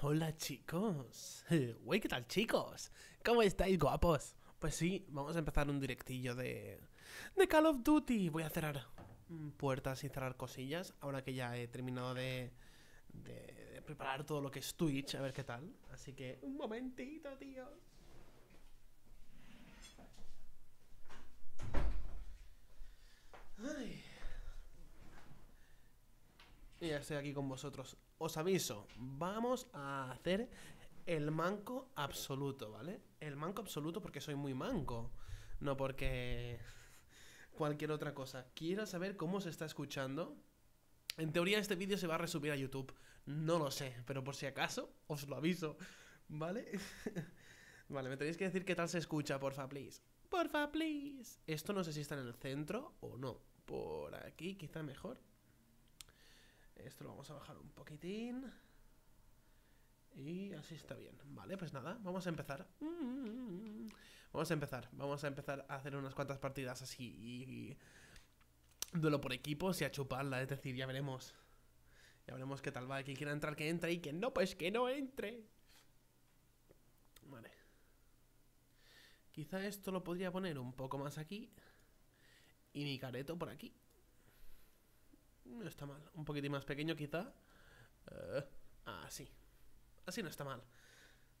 Hola chicos. Güey, ¿qué tal chicos? ¿Cómo estáis guapos? Pues sí, vamos a empezar un directillo de... De Call of Duty. Voy a cerrar mm, puertas y cerrar cosillas. Ahora que ya he terminado de... De, preparar todo lo que es Twitch. A ver qué tal. Así que... Un momentito, tío. Ay. Y ya estoy aquí con vosotros. Os aviso, vamos a hacer el manco absoluto, ¿vale? El manco absoluto porque soy muy manco, no porque cualquier otra cosa. Quiero saber cómo se está escuchando. En teoría este vídeo se va a resubir a YouTube. No lo sé, pero por si acaso os lo aviso, ¿vale? vale, me tenéis que decir qué tal se escucha, porfa, please. Porfa, please. Esto no sé si está en el centro o no. Por aquí, quizá mejor. Esto lo vamos a bajar un poquitín. Y así está bien. Vale, pues nada, vamos a empezar. Vamos a empezar. Vamos a empezar a hacer unas cuantas partidas así. Duelo por equipos y a chuparla, es decir, ya veremos. Ya veremos qué tal va. Quien quiera entrar, que entre y quien no, pues que no entre. Vale. Quizá esto lo podría poner un poco más aquí. Y mi careto por aquí. No está mal. Un poquitín más pequeño quizá. Uh, así. Así no está mal.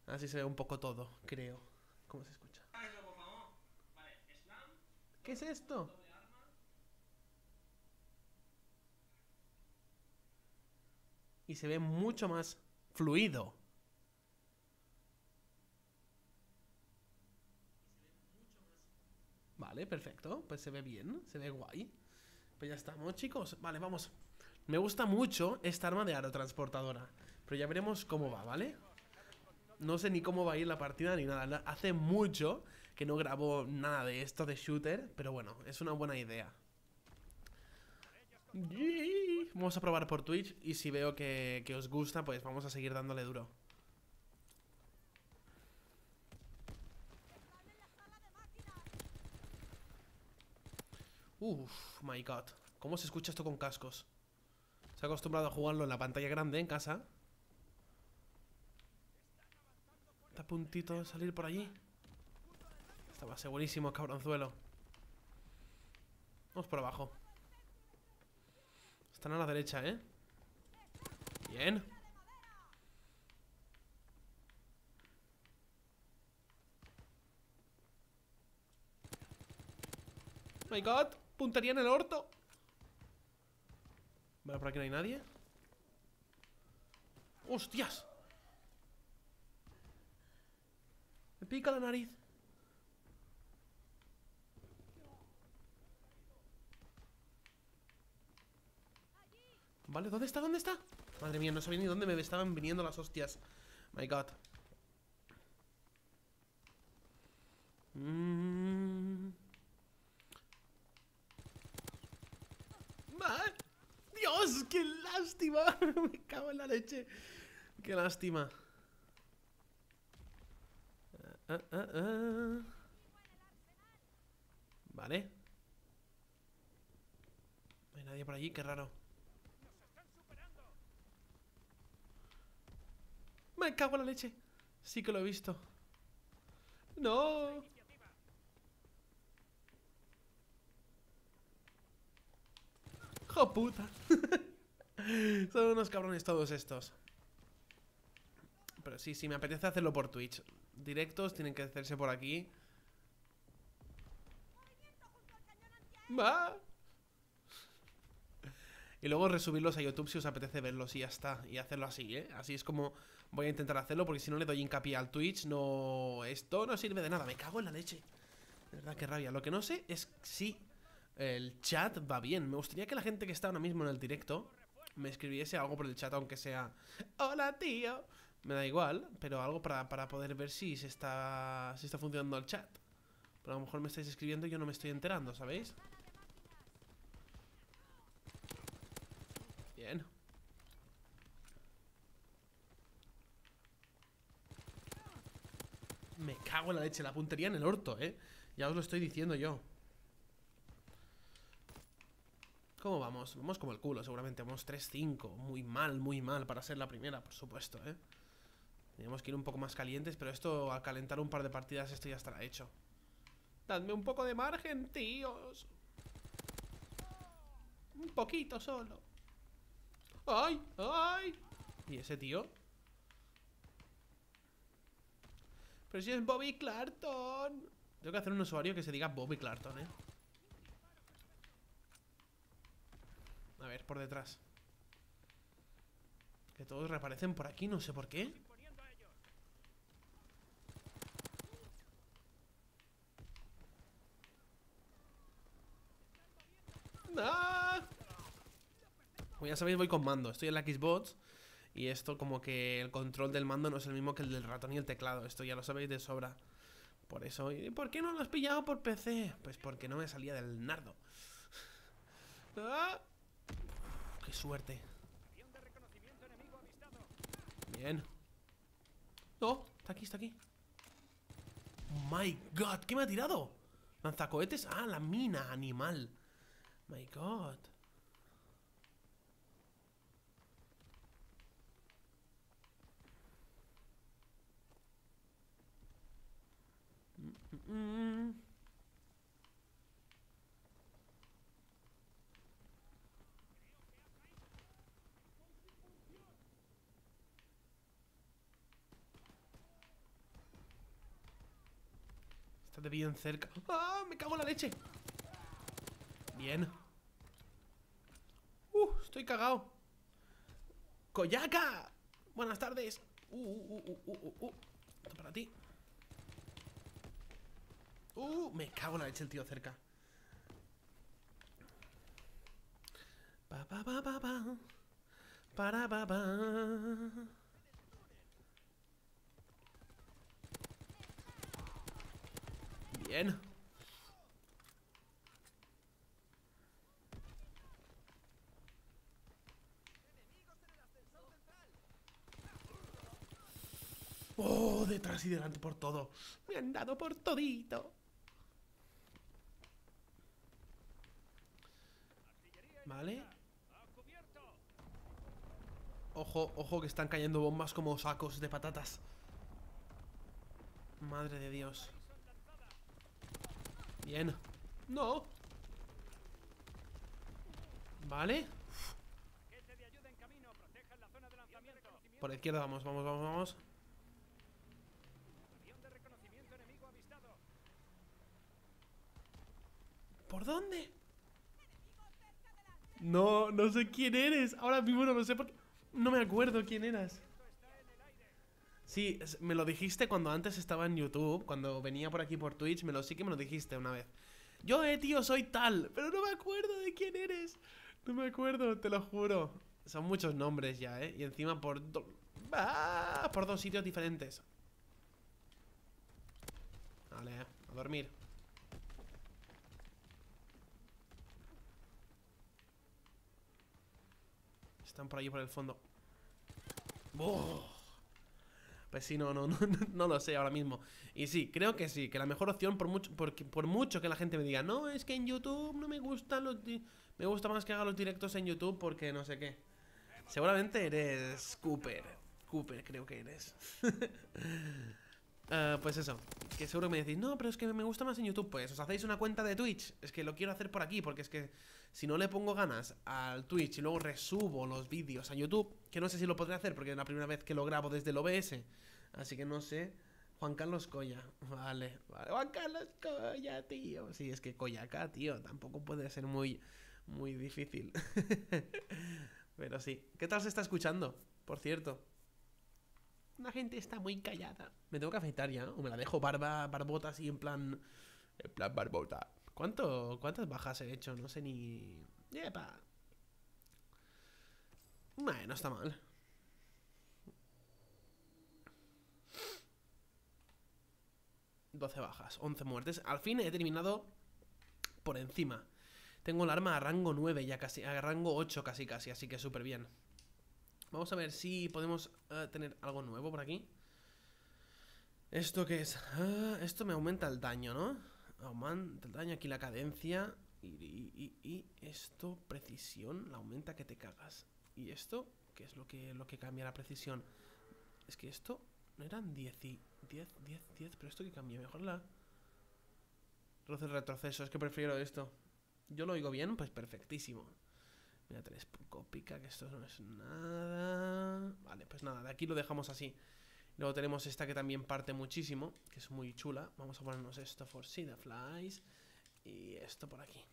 Así se ve un poco todo, creo. ¿Cómo se escucha? ¿Qué es esto? Y se ve mucho más fluido. Vale, perfecto. Pues se ve bien, se ve guay. Pues ya estamos, chicos. Vale, vamos. Me gusta mucho esta arma de aerotransportadora. Pero ya veremos cómo va, ¿vale? No sé ni cómo va a ir la partida ni nada. Hace mucho que no grabo nada de esto de shooter. Pero bueno, es una buena idea. Vamos a probar por Twitch. Y si veo que, que os gusta, pues vamos a seguir dándole duro. Uff, my god. ¿Cómo se escucha esto con cascos? Se ha acostumbrado a jugarlo en la pantalla grande en casa. Está a puntito de salir por allí. Estaba segurísimo, cabronzuelo. Vamos por abajo. Están a la derecha, ¿eh? Bien. My god. Puntería en el orto. Vale, por aquí no hay nadie. ¡Hostias! Me pica la nariz. Vale, ¿dónde está? ¿Dónde está? Madre mía, no sabía ni dónde me estaban viniendo las hostias. My god. Mmm... ¡Dios! ¡Qué lástima! Me cago en la leche. ¡Qué lástima! Ah, ah, ah, vale. No hay nadie por allí, qué raro. Me cago en la leche. Sí que lo he visto. ¡No! ¡Oh, puta! Son unos cabrones todos estos. Pero sí, sí, me apetece hacerlo por Twitch. Directos tienen que hacerse por aquí. ¡Va! Y luego resubirlos a YouTube si os apetece verlos y ya está. Y hacerlo así, ¿eh? Así es como voy a intentar hacerlo porque si no le doy hincapié al Twitch, no... Esto no sirve de nada. Me cago en la leche. Verdad, qué rabia. Lo que no sé es si el chat va bien. Me gustaría que la gente que está ahora mismo en el directo me escribiese algo por el chat, aunque sea Hola, tío. Me da igual, pero algo para, poder ver si se está, si está funcionando el chat. Pero a lo mejor me estáis escribiendo y yo no me estoy enterando, ¿sabéis? Bien. Me cago en la leche, la puntería en el orto, ¿eh? Ya os lo estoy diciendo yo. ¿Cómo vamos? Vamos como el culo, seguramente. Vamos 3-5. Muy mal, muy mal para ser la primera, por supuesto, ¿eh? Tenemos que ir un poco más calientes, pero esto, al calentar un par de partidas, esto ya estará hecho. Dadme un poco de margen, tíos. Un poquito solo. ¡Ay! ¡Ay! ¿Y ese tío? Pero si es Bobby Clarkton. Tengo que hacer un usuario que se diga Bobby Clarkton, ¿eh? A ver, por detrás. Que todos reaparecen por aquí, no sé por qué. ¡Ah! Como ya sabéis, voy con mando. Estoy en la Xbox. Y esto como que el control del mando no es el mismo que el del ratón y el teclado. Esto ya lo sabéis de sobra. Por eso... ¿Y por qué no lo has pillado por PC? Pues porque no me salía del nardo. ¡Ah! ¡Qué suerte! Bien. No, está aquí, está aquí. my god, ¿qué me ha tirado? ¿Lanzacohetes? Ah, la mina, animal. My god. Mm, mm, Está de bien cerca. ¡Ah! ¡Me cago en la leche! Bien. ¡Uh! Estoy cagado. ¡Koyaka! Buenas tardes. ¡Uh, uh, uh, uh, uh! uh. Esto para ti. ¡Uh! Me cago en la leche el tío cerca. Pa, pa, pa, pa, pa. Para, pa, pa. Bien. Oh, detrás y delante por todo. Me han dado por todito. Vale. Ojo, ojo que están cayendo bombas como sacos de patatas. Madre de Dios. Bien. No. Vale. Por la izquierda vamos, vamos, vamos, vamos. ¿Por dónde? No, no sé quién eres. Ahora mismo no lo sé porque... No me acuerdo quién eras. Sí, me lo dijiste cuando antes estaba en YouTube, cuando venía por aquí por Twitch, me lo sí que me lo dijiste una vez. Yo, eh, tío, soy tal, pero no me acuerdo de quién eres. No me acuerdo, te lo juro. Son muchos nombres ya, ¿eh? Y encima por... ¡Ah! Por dos sitios diferentes. Vale, a dormir. Están por ahí por el fondo. Pues sí, no, no, no, no lo sé ahora mismo. Y sí, creo que sí, que la mejor opción, por mucho, porque, por mucho que la gente me diga, no, es que en YouTube no me gustan los... Me gusta más que haga los directos en YouTube porque no sé qué. Seguramente eres Cooper. Cooper, creo que eres. Uh, pues eso, que seguro me decís, no, pero es que me gusta más en YouTube. Pues os hacéis una cuenta de Twitch. Es que lo quiero hacer por aquí, porque es que si no le pongo ganas al Twitch y luego resubo los vídeos a YouTube, que no sé si lo podré hacer porque es la primera vez que lo grabo desde el OBS. Así que no sé. Juan Carlos Coya, vale, vale. Juan Carlos Coya, tío. Sí, es que acá, tío, tampoco puede ser muy, muy difícil. pero sí. ¿Qué tal se está escuchando? Por cierto. La gente está muy callada. Me tengo que afeitar ya, ¿no? O me la dejo barba, barbota así en plan... En plan barbota. ¿Cuánto, ¿Cuántas bajas he hecho? No sé ni... ¡Yepa! Bueno, no está mal. Doce bajas, 11 muertes. Al fin he terminado por encima. Tengo el arma a rango 9 ya casi, a rango 8 casi casi, así que súper bien. Vamos a ver si podemos uh, tener algo nuevo por aquí. ¿Esto qué es? Uh, esto me aumenta el daño, ¿no? Aumenta el daño, aquí la cadencia. Y, y, y, esto, precisión, la aumenta que te cagas. ¿Y esto? ¿Qué es lo que, lo que cambia la precisión? Es que esto No eran 10 y... 10, 10, 10, pero esto que cambia, mejor la... Roce retroceso, es que prefiero esto. Yo lo oigo bien, pues perfectísimo. Mira, telescópica, que esto no es nada... Vale, pues nada, de aquí lo dejamos así. Luego tenemos esta que también parte muchísimo, que es muy chula. Vamos a ponernos esto for see the flies. Y esto por aquí.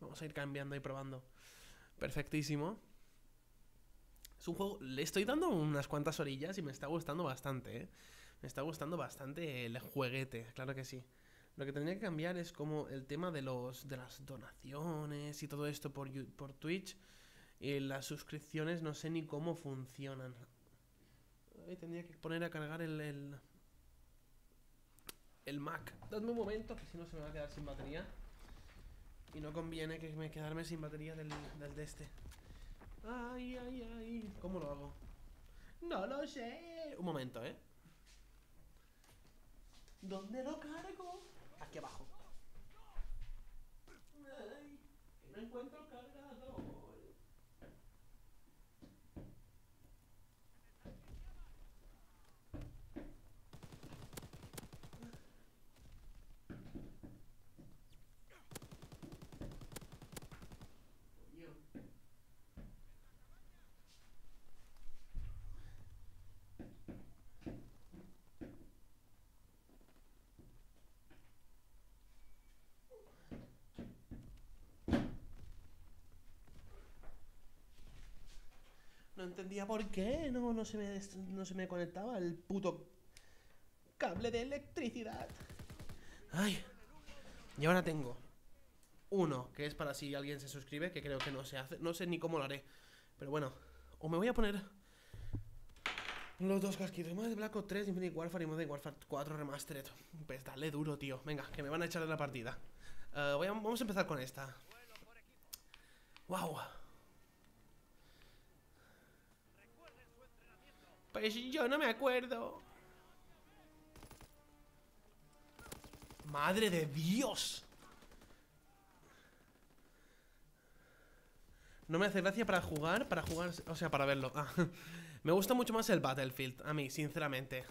vamos a ir cambiando y probando. Perfectísimo. Es un juego... Le estoy dando unas cuantas orillas y me está gustando bastante, ¿eh? Me está gustando bastante el jueguete, claro que sí. Lo que tendría que cambiar es como el tema de los de las donaciones y todo esto por, por Twitch. Y las suscripciones no sé ni cómo funcionan. Tendría que poner a cargar el, el, el Mac. Dadme un momento, que si no se me va a quedar sin batería. Y no conviene que me quedarme sin batería del, del de este. Ay, ay, ay. ¿Cómo lo hago? No lo sé. Un momento, ¿eh? ¿Dónde lo cargo? Aquí abajo. Ay, no encuentro cargador. No entendía por qué no, no, se me, no se me conectaba el puto cable de electricidad. Ay. Y ahora tengo uno, que es para si alguien se suscribe, que creo que no se hace. No sé ni cómo lo haré. Pero bueno, o me voy a poner los dos casquitos. Más de Black Ops 3, Infinite Warfare y Modern Warfare 4 Remastered. Pues dale duro, tío. Venga, que me van a echar de la partida. A, vamos a empezar con esta. Wow. Pues yo no me acuerdo. Madre de Dios. No me hace gracia para jugar, para jugar, o sea, para verlo. Ah, me gusta mucho más el Battlefield, a mí, sinceramente.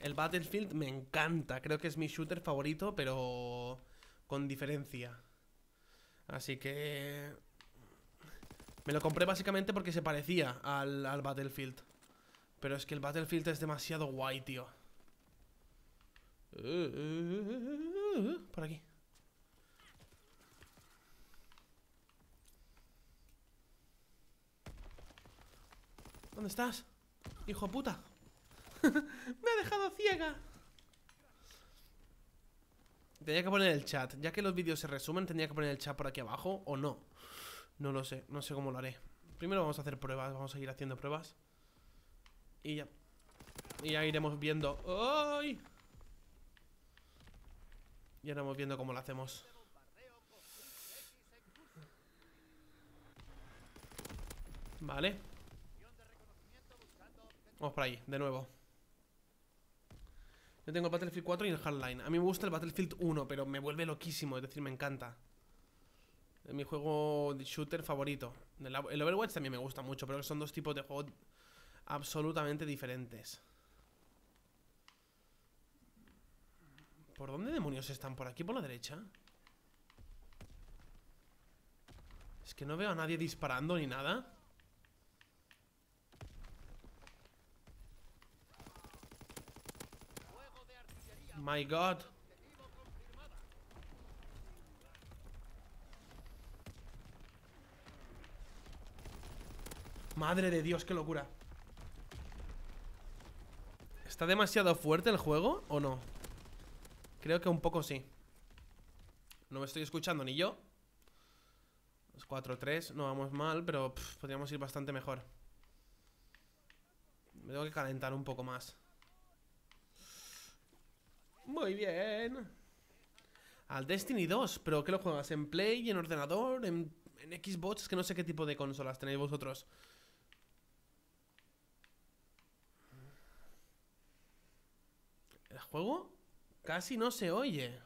El Battlefield me encanta, creo que es mi shooter favorito, pero con diferencia. Así que... Me lo compré básicamente porque se parecía al, al Battlefield. Pero es que el Battlefield es demasiado guay, tío. Por aquí. ¿Dónde estás? Hijo puta. Me ha dejado ciega. Tenía que poner el chat. Ya que los vídeos se resumen, tendría que poner el chat por aquí abajo o no. No lo sé, no sé cómo lo haré. Primero vamos a hacer pruebas, vamos a ir haciendo pruebas. Y ya. Y ya iremos viendo. ¡Ay! Ya iremos viendo cómo lo hacemos. Vale. Vamos por ahí, de nuevo. Yo tengo el Battlefield 4 y el Hardline. A mí me gusta el Battlefield 1, pero me vuelve loquísimo, es decir, me encanta. Es mi juego de shooter favorito. El Overwatch también me gusta mucho, pero son dos tipos de juegos absolutamente diferentes. ¿Por dónde demonios están? ¿Por aquí por la derecha? Es que no veo a nadie disparando ni nada. My God. Madre de Dios, qué locura. ¿Está demasiado fuerte el juego o no? Creo que un poco sí No me estoy escuchando ni yo 4-3, no vamos mal Pero podríamos ir bastante mejor Me tengo que calentar un poco más Muy bien Al Destiny 2 ¿Pero qué lo juegas? ¿En Play? ¿En ordenador? ¿En, en Xbox? Es que no sé qué tipo de consolas tenéis vosotros casi no se oye.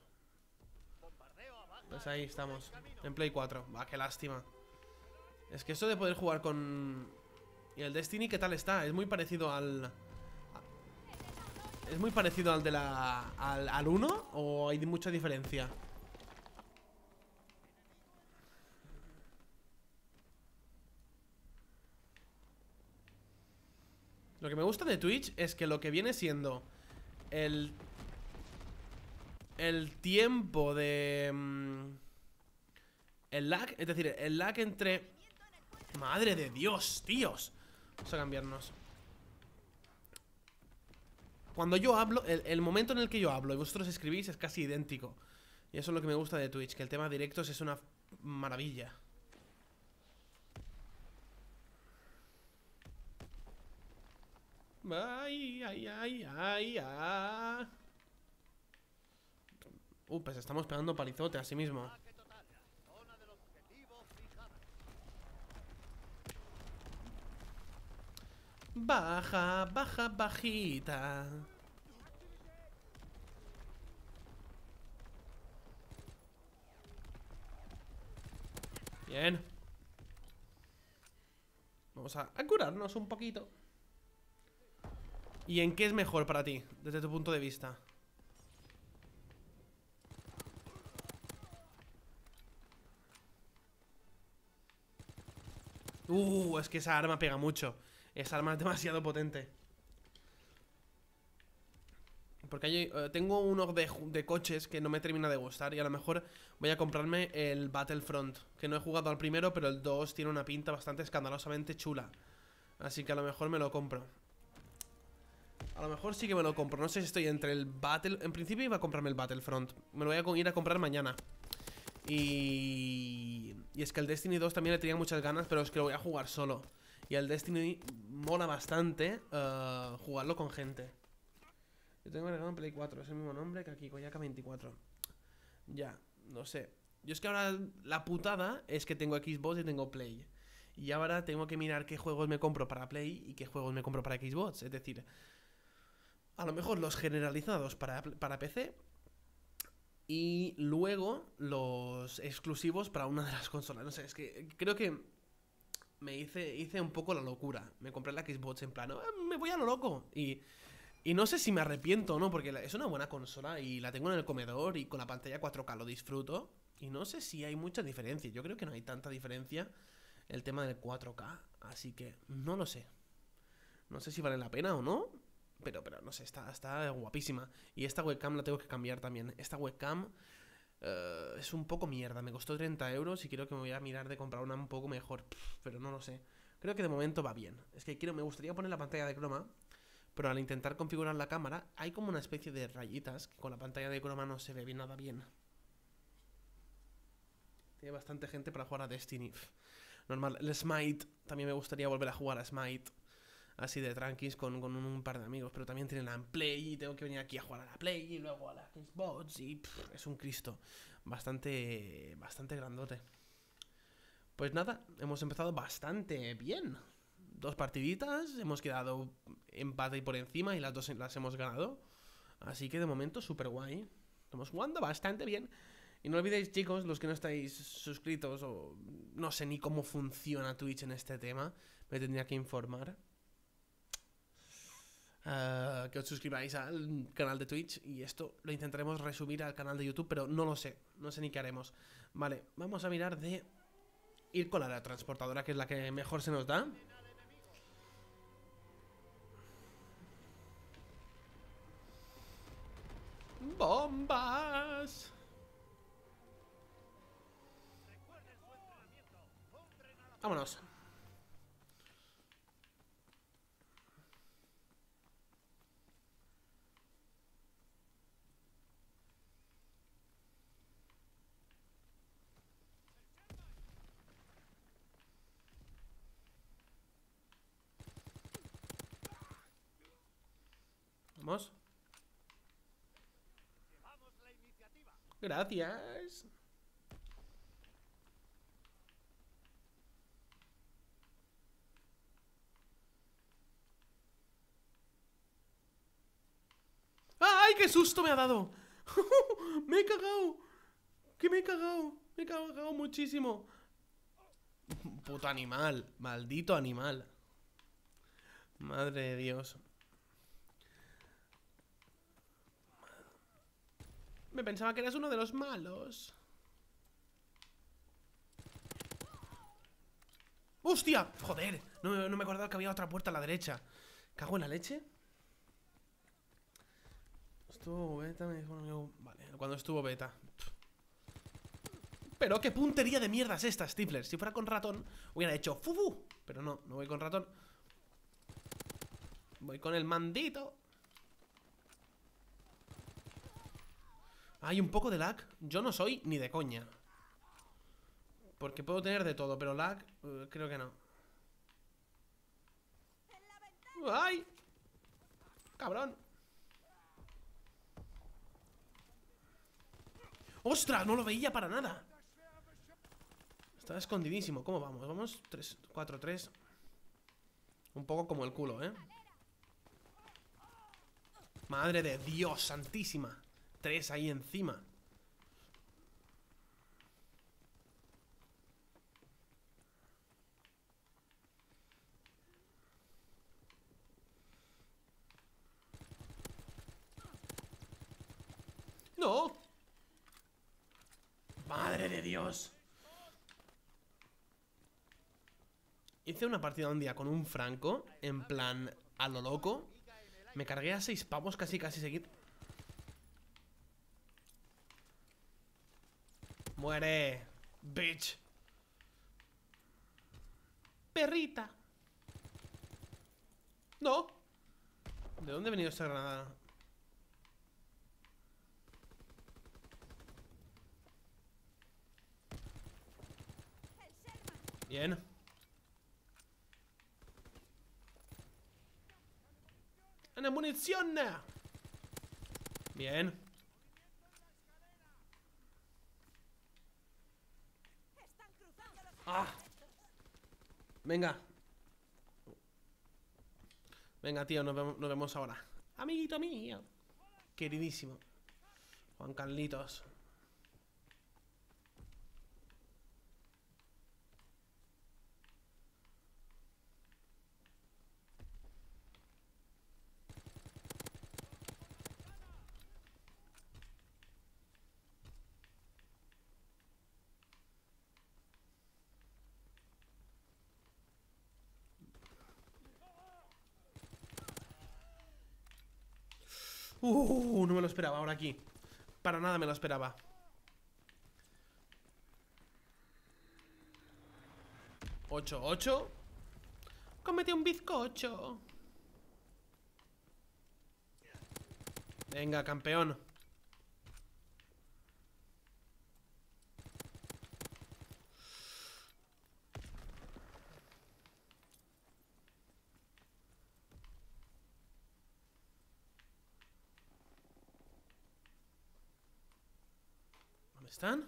Pues ahí estamos, en Play 4. Va, qué lástima. Es que eso de poder jugar con... ¿Y el Destiny qué tal está? Es muy parecido al... ¿Es muy parecido al de la. al, al 1? ¿O hay mucha diferencia? Lo que me gusta de Twitch es que lo que viene siendo el el tiempo de mm, el lag, es decir, el lag entre Madre de Dios, tíos. Vamos a cambiarnos. Cuando yo hablo, el, el, momento en el que yo hablo y vosotros escribís es casi idéntico. Y eso es lo que me gusta de Twitch, que el tema de directos es una maravilla. Ay, ay, ay, ay, ay. Uh, pues estamos pegando palizote a sí mismo. Baja, baja, bajita. Bien. Vamos a curarnos un poquito. ¿Y en qué es mejor para ti, desde tu punto de vista? Uh, es que esa arma pega mucho. Esa arma es demasiado potente. Porque hay, eh, tengo uno de, de, coches que no me termina de gustar Y a lo mejor voy a comprarme el Battlefront Que no he jugado al primero, pero el 2 tiene una pinta bastante escandalosamente chula. Así que a lo mejor me lo compro a lo mejor sí que me lo compro. No sé si estoy entre el Battle... En principio iba a comprarme el Battlefront. Me lo voy a ir a comprar mañana. Y... Y es que el Destiny 2 también le tenía muchas ganas Pero es que lo voy a jugar solo. Y el Destiny mola bastante uh, Jugarlo con gente. Yo tengo agregado en Play 4 Es el mismo nombre que aquí, Koyaka 24 Ya, no sé. Yo es que ahora la putada es que tengo Xbox y tengo Play. Y ahora tengo que mirar qué juegos me compro para Play Y qué juegos me compro para Xbox. Es decir a lo mejor los generalizados para, para PC y luego los exclusivos para una de las consolas. No sé, es que creo que me hice, hice un poco la locura. Me compré la Xbox en plano, ah, me voy a lo loco. Y, y no sé si me arrepiento o no, porque es una buena consola y la tengo en el comedor y con la pantalla 4K lo disfruto. Y no sé si hay mucha diferencia. Yo creo que no hay tanta diferencia el tema del 4K. Así que no lo sé. No sé si vale la pena o no. Pero, pero no sé, está, está guapísima. Y esta webcam la tengo que cambiar también. Esta webcam uh, es un poco mierda. Me costó 30 euros y creo que me voy a mirar de comprar una un poco mejor. pero no lo sé. Creo que de momento va bien. Es que quiero, me gustaría poner la pantalla de croma. Pero al intentar configurar la cámara, hay como una especie de rayitas que con la pantalla de croma no se ve bien nada bien. Tiene bastante gente para jugar a Destiny. Normal. El Smite. También me gustaría volver a jugar a Smite así de tranquis con, un, par de amigos, pero también tienen la Play y tengo que venir aquí a jugar a la Play y luego a la Xbox y es un Cristo. Bastante, bastante grandote. Pues nada, hemos empezado bastante bien. Dos partiditas, hemos quedado empate y por encima y las dos las hemos ganado. Así que de momento súper guay. Estamos jugando bastante bien. Y no olvidéis, chicos, los que no estáis suscritos o no sé ni cómo funciona Twitch en este tema, me tendría que informar. Eh, que os suscribáis al canal de Twitch y esto lo intentaremos resumir al canal de YouTube, pero no lo sé, no sé ni qué haremos. Vale, vamos a mirar de ir con la transportadora, que es la que mejor se nos da. ¡Bombas! Vámonos. Gracias. ¡Ay, qué susto me ha dado! ¡Me he cagado! ¡Que me he cagado! Me he cagado muchísimo. Puto animal. Maldito animal. Madre de Dios. Me pensaba que eras uno de los malos. ¡Hostia! Joder, no, no me acordaba que había otra puerta a la derecha. ¿Cago en la leche? Estuvo beta, me dijo Vale, cuando estuvo beta. Pero qué puntería de mierda es esta, Stifler. Si fuera con ratón, hubiera hecho fufu. Pero no, no voy con ratón. Voy con el mandito. Hay un poco de lag. Yo no soy ni de coña. Porque puedo tener de todo, pero lag, eh, creo que no. ¡Ay! ¡Cabrón! ¡Ostras! No lo veía para nada. Estaba escondidísimo. ¿Cómo vamos? Vamos 3, 4, 3. Un poco como el culo, ¿eh? Madre de Dios santísima. Tres ahí encima. ¡No! ¡Madre de Dios! Hice una partida un día con un franco, en plan a lo loco. Me cargué a seis pavos casi casi seguido. Muere, bitch. Perrita. No. ¿De dónde ha venido esta granada? Bien. ¡Ana munición! Bien. ¡Ah! Venga. Venga, tío, vemos, nos vemos ahora. Amiguito mío. Queridísimo. Juan Carlitos. Uh, no me lo esperaba ahora aquí. Para nada me lo esperaba. Ocho, ocho. Cómete un bizcocho. Venga, campeón. ¿Dónde están?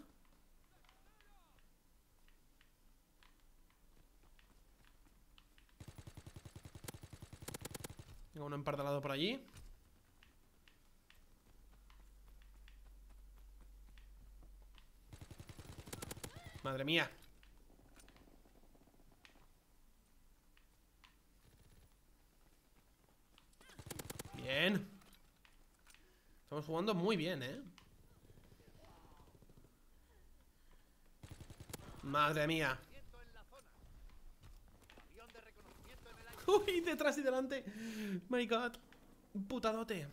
Tengo uno empardalado por allí. Madre mía. Bien. Estamos jugando muy bien, ¿eh? Madre mía. Uy, detrás y delante. My god. Putadote.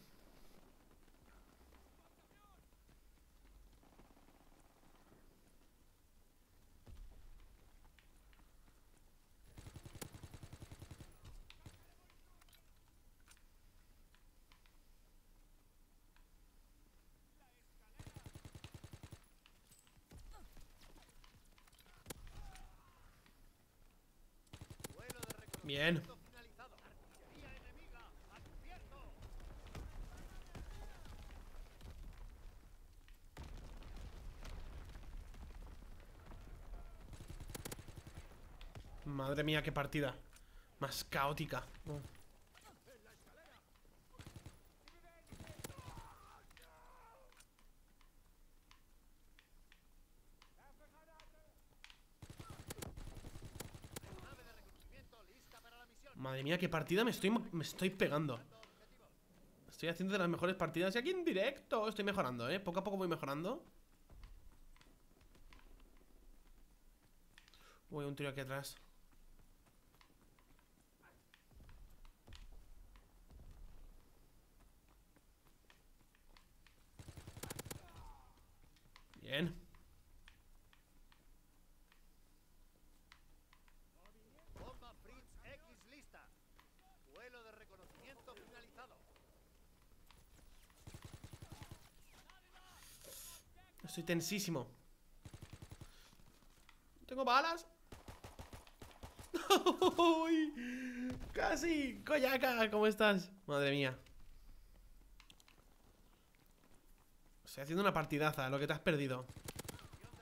Madre mía, qué partida. Más caótica. Madre mía, qué partida me estoy, me estoy pegando. Estoy haciendo de las mejores partidas y aquí en directo estoy mejorando, ¿eh? Poco a poco voy mejorando. Voy un tiro aquí atrás. Bien. Bomba Fritz X lista. Vuelo de reconocimiento finalizado. Estoy tensísimo. ¿Tengo balas? ¡Casi! ¡Coyaca! ¿Cómo estás? Madre mía. Estoy haciendo una partidaza, lo que te has perdido.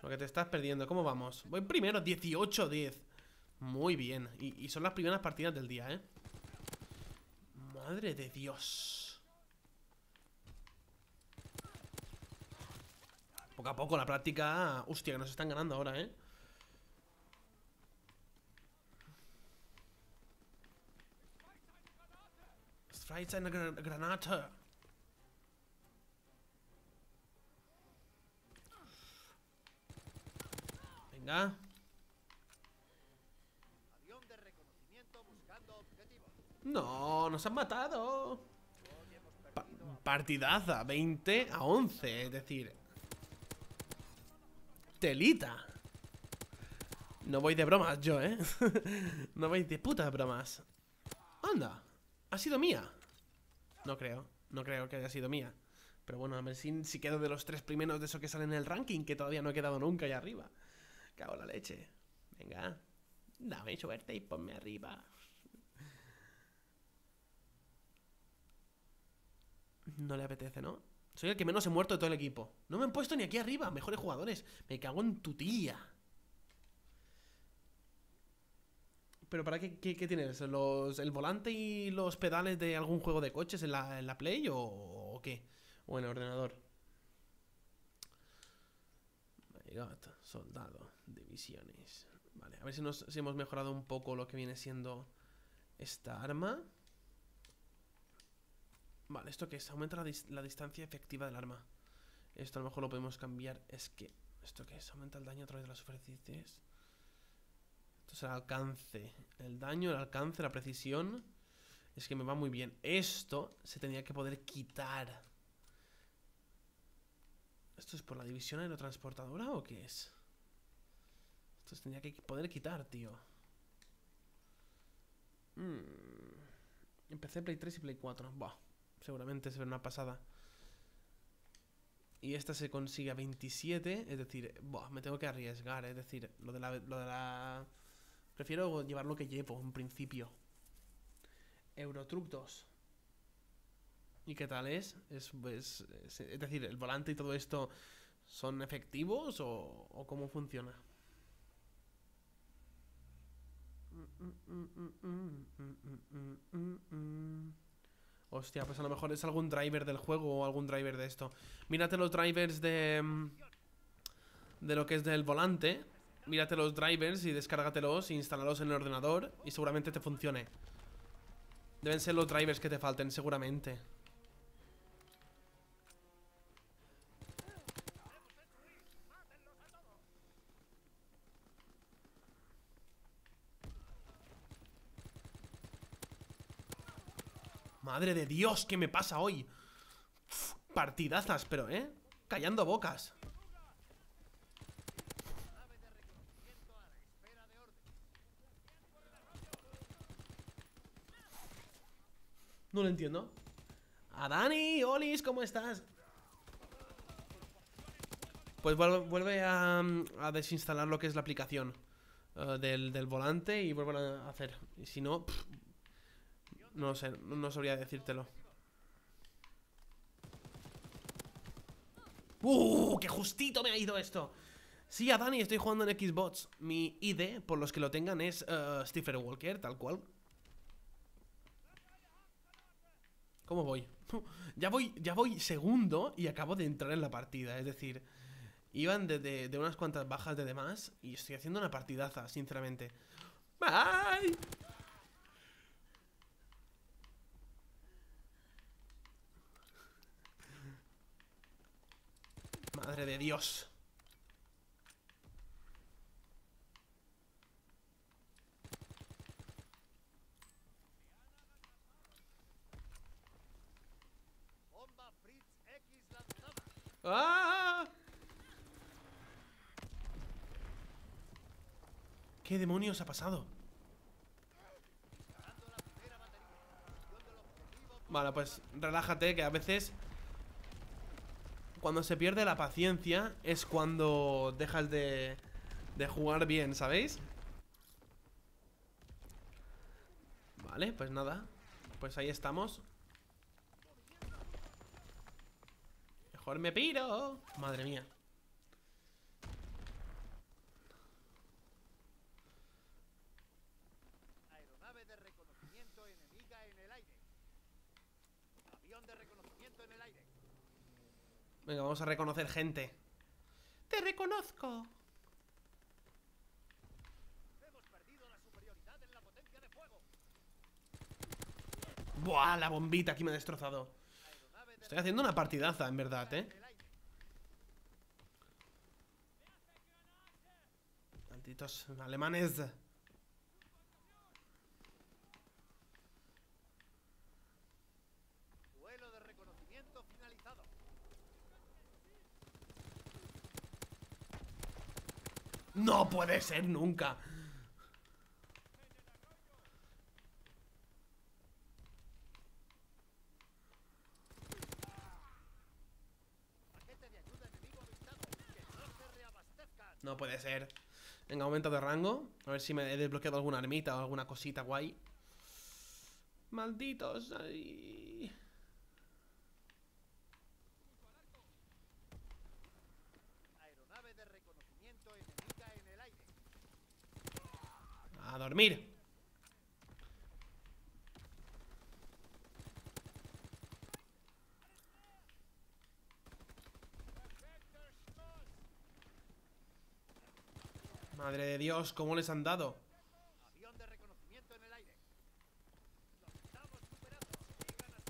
Lo que te estás perdiendo. ¿Cómo vamos? Voy primero, 18-10. Muy bien. Y, y son las primeras partidas del día, ¿eh? Madre de Dios. Poco a poco la práctica... Hostia, que nos están ganando ahora, ¿eh? Freizeit Gr- Granate. Venga. Avión de reconocimiento buscando objetivos. No, nos han matado. Pa- partidaza, 20 a 11, es decir. Telita. No voy de bromas yo, ¿eh? no voy de putas bromas. Anda, ha sido mía. No creo, no creo que haya sido mía. Pero bueno, a ver si, si quedo de los tres primeros de esos que salen en el ranking, que todavía no he quedado nunca ahí arriba. Cago la leche. Venga, dame suerte y ponme arriba. No le apetece, ¿no? Soy el que menos he muerto de todo el equipo. No me han puesto ni aquí arriba, mejores jugadores. Me cago en tu tía. ¿Pero para qué, qué, tienes? ¿Los, ¿El volante y los pedales de algún juego de coches en la, en la Play o, o qué? ¿O en el ordenador? My God, soldado, divisiones. Vale, a ver si, nos, si hemos mejorado un poco lo que viene siendo esta arma. Vale, ¿esto qué es? Aumenta la, la distancia efectiva del arma. Esto a lo mejor lo podemos cambiar. Es que... ¿Esto qué es? Aumenta el daño a través de las superficies. Esto es el alcance. El daño, el alcance, la precisión. Es que me va muy bien. Esto se tendría que poder quitar. ¿Esto es por la división aerotransportadora o qué es? Esto se tendría que poder quitar, tío. Mm. Empecé Play 3 y Play 4. Buah, seguramente se ve una pasada. Y esta se consigue a 27, es decir, me tengo que arriesgar, es decir, lo de la, lo de la... Prefiero llevar lo que llevo en principio. Eurotruck 2. ¿Y qué tal es? Es, pues, es, es decir, ¿el volante y todo esto son efectivos o, o cómo funciona? Hostia, pues a lo mejor es algún driver del juego o algún driver de esto. Mírate los drivers de. mm, de lo que es del volante. Mírate los drivers y descárgatelos, instálalos en el ordenador y seguramente te funcione. Deben ser los drivers que te falten, seguramente. Madre de Dios, ¿qué me pasa hoy? Partidazas, pero, ¿eh? Callando bocas. No lo entiendo. A Dani, Olis, ¿cómo estás? Pues vuelve, a, desinstalar lo que es la aplicación eh, del, volante y vuelve a hacer. Y si no, no sé, no, sabría decírtelo. ¡Uh! ¡Qué justito me ha ido esto! Sí, a Dani, estoy jugando en Xbox. Mi ID, por los que lo tengan, es eh, Stephen Walker, tal cual. ¿Cómo voy? Ya voy, ya voy segundo y acabo de entrar en la partida. Es decir, iban de- de unas cuantas bajas de demás y estoy haciendo una partidaza, sinceramente. ¡Bye! Madre de Dios. ¡Ah! ¿Qué demonios ha pasado? Vale, pues relájate, que a veces cuando se pierde la paciencia es cuando dejas de, de jugar bien, ¿sabéis? Vale, pues nada. Pues ahí estamos. Mejor me piro. Madre mía. Aeronave de reconocimiento enemiga en el aire. Avión de reconocimiento en el aire. Venga, vamos a reconocer gente. Te reconozco. Hemos perdido la superioridad en la potencia de fuego. Buah, la bombita aquí me ha destrozado. Estoy haciendo una partidaza, en verdad, ¿eh? Malditos alemanes. Vuelo de reconocimiento finalizado. No puede ser nunca. No puede ser. Venga, aumento de rango. A ver si me he desbloqueado alguna ermita o alguna cosita guay. Malditos. Aeronave de reconocimiento enemiga en el aire. Dormir. Madre de Dios, ¿cómo les han dado?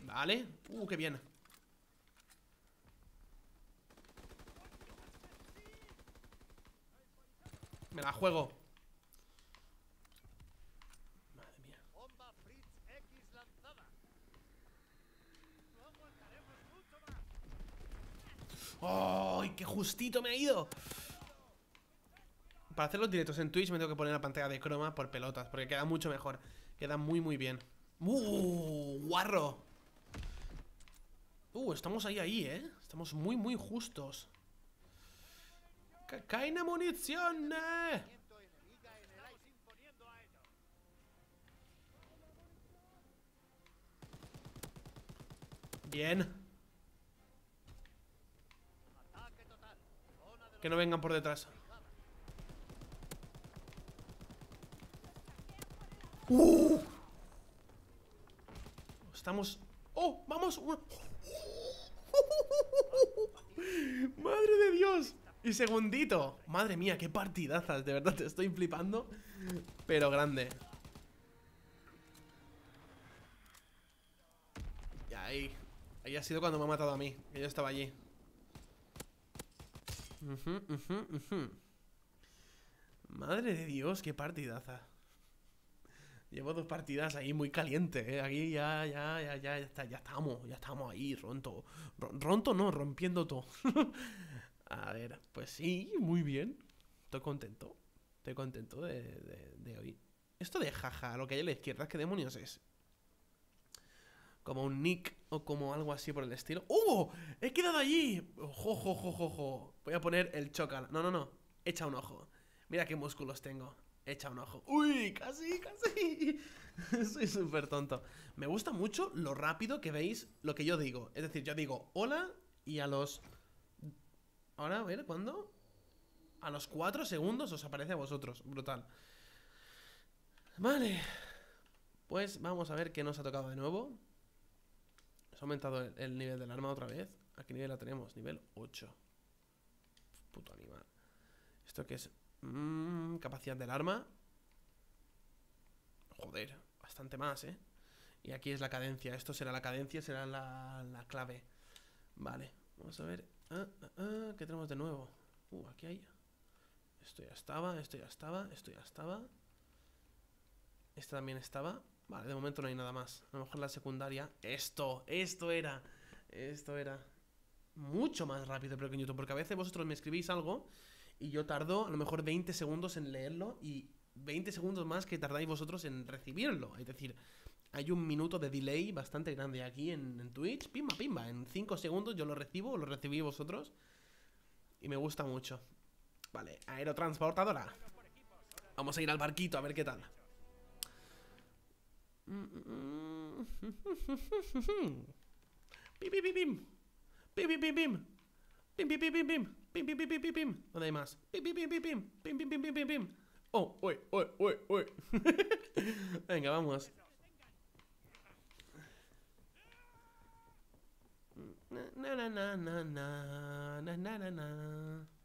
Vale. Uh, qué bien. Me la juego. Madre mía. Bomba Fritz X lanzada. No aguantaremos mucho ¡Ay, qué justito me ha ido! Para hacer los directos en Twitch me tengo que poner la pantalla de croma por pelotas, porque queda mucho mejor. Queda muy, muy bien. ¡Uh! ¡Guarro! Uh, estamos ahí, ahí, ¿eh? Estamos muy, muy justos. ¡Que cae una munición! eh! Movimiento enemiga en el aire. Estamos imponiendo a ellos. Bien. Ataque total. Zona de Que no vengan por detrás. ¡Uh! Estamos... ¡Oh! ¡Vamos! ¡Madre de Dios! Y segundito. Madre mía, qué partidazas. De verdad, te estoy flipando. Pero grande. Y ahí. Ahí ha sido cuando me ha matado a mí. Que yo estaba allí. Madre de Dios, qué partidaza. Llevo dos partidas ahí muy caliente, ¿eh? Aquí ya, ya, ya, ya, ya, está, ya estamos, ya estamos ahí, ronto. Ro- ronto no, rompiendo todo. A ver, pues sí, muy bien. Estoy contento. Estoy contento de, de, de hoy. Esto de jaja, lo que hay a la izquierda, ¿qué demonios es? Como un nick o como algo así por el estilo. ¡Uh! ¡He quedado allí! ¡Ojo, ojo, ojo, ojo, ojo! Voy a poner el chocal. No, no, no. Echa un ojo. Mira qué músculos tengo. Echa un ojo. ¡Uy! ¡Casi, casi! Soy súper tonto. Me gusta mucho lo rápido que veis lo que yo digo. Es decir, yo digo hola y a los... Ahora, a ver, ¿cuándo? A los 4 segundos os aparece a vosotros. Brutal. Vale. Pues vamos a ver qué nos ha tocado de nuevo. Se ha aumentado el, el nivel del arma otra vez. ¿A qué nivel la tenemos? Nivel 8. Puto animal. ¿Esto qué es? Mm, capacidad del arma. Joder, bastante más, ¿eh? Y aquí es la cadencia. Esto será la cadencia, será la, la clave. Vale. Vamos a ver. Ah, ah, ah, ¿Qué tenemos de nuevo? Uh, aquí hay. Esto ya estaba, esto ya estaba, esto ya estaba. Esta también estaba. Vale, de momento no hay nada más. A lo mejor la secundaria. Esto, esto era. Esto era. Mucho más rápido, pero que en YouTube. Porque a veces vosotros me escribís algo y yo tardo a lo mejor 20 segundos en leerlo y 20 segundos más que tardáis vosotros en recibirlo. Es decir, hay un minuto de delay bastante grande aquí en, en Twitch. Pimba, pimba. En 5 segundos yo lo recibo, lo recibí vosotros. Y me gusta mucho. Vale, aerotransportadora. Vamos a ir al barquito a ver qué tal. Bim, bim, bim, bim. Bim, bim, bim, bim. Bim, bim, bim, bim, bim. Bim, bim, bim, bim, bim, bim. No hay más. Bim, bim, bim, bim, bim. Bim, bim, bim, bim, bim, bim. Oh, uy, uy, uy, uy. Venga, vamos. Na, na, na, na, na, na, na, na, na.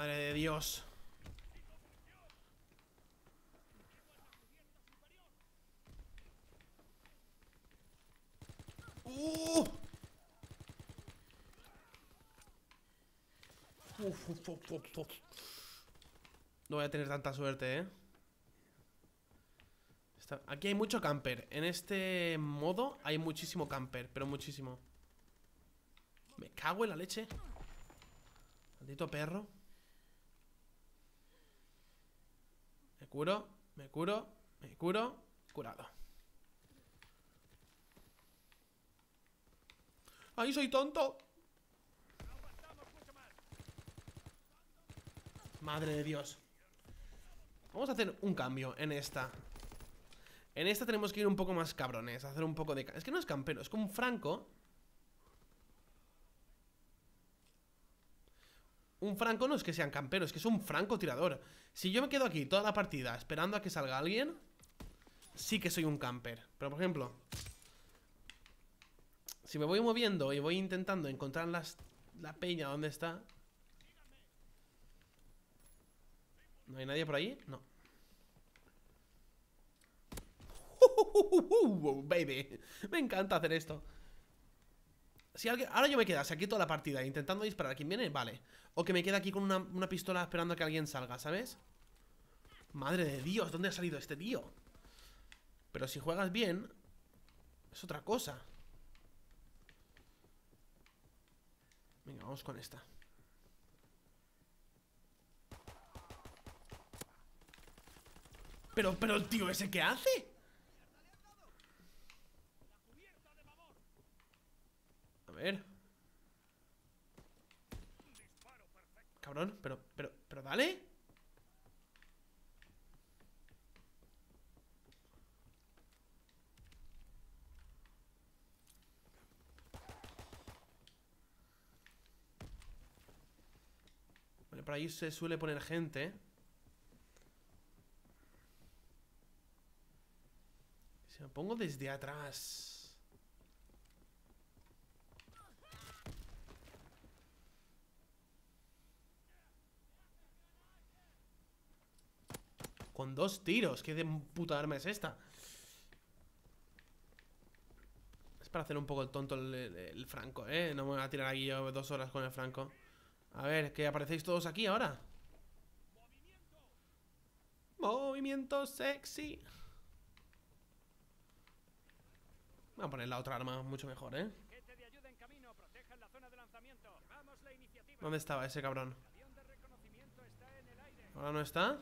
Madre de Dios. ¡Uh! Uf, uf. No voy a tener tanta suerte, ¿eh? Aquí hay mucho camper. En este modo hay muchísimo camper, pero muchísimo. Me cago en la leche. Maldito perro. Curo, me curo, me curo. Curado. ¡Ay, soy tonto! Madre de Dios. Vamos a hacer un cambio en esta. En esta tenemos que ir un poco más cabrones. Hacer un poco de... Es que no es campero, es como un franco. Un franco no es que sean camperos, es que es un francotirador. Si yo me quedo aquí toda la partida esperando a que salga alguien, sí que soy un camper. Pero por ejemplo, si me voy moviendo y voy intentando encontrar las, la peña donde está. ¿No hay nadie por ahí? No. baby. Me encanta hacer esto. Si alguien, ahora yo me quedase aquí toda la partida intentando disparar a quien viene, vale. O que me quede aquí con una, una pistola esperando a que alguien salga, ¿sabes? Madre de Dios, ¿dónde ha salido este tío? Pero si juegas bien, es otra cosa. Venga, vamos con esta. Pero, pero el tío ese, ¿qué hace? Cabrón, pero, pero, pero dale. Vale, por ahí se suele poner gente. Si me pongo desde atrás. Con dos tiros. ¿Qué de puta arma es esta? Es para hacer un poco el tonto el, el- franco, ¿eh? No me voy a tirar aquí yo dos horas con el franco. A ver, que aparecéis todos aquí ahora. Movimiento sexy. Voy a poner la otra arma mucho mejor, ¿eh? ¿Dónde estaba ese cabrón? ¿Ahora no está?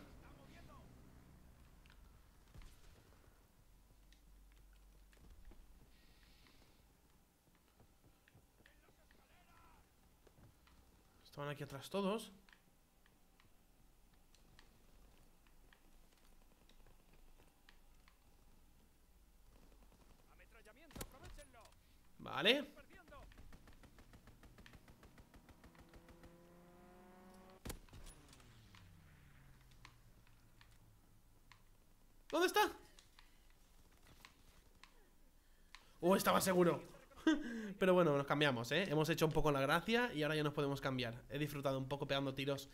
Estaban aquí atrás todos. Vale. ¿Dónde está? Oh, estaba seguro. Pero bueno, nos cambiamos, ¿eh? Hemos hecho un poco la gracia y ahora ya nos podemos cambiar. He disfrutado un poco pegando tiros